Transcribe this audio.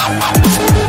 Fire.